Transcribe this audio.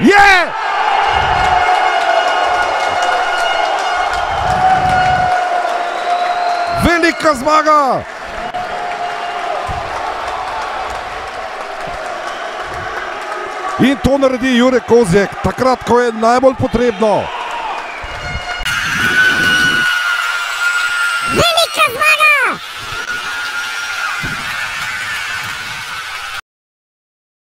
Je! Velika zmaga! In to naredi Jurek Kozjek, takrat, ko je najbolj potrebno.